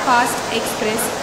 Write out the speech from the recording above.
Fast Express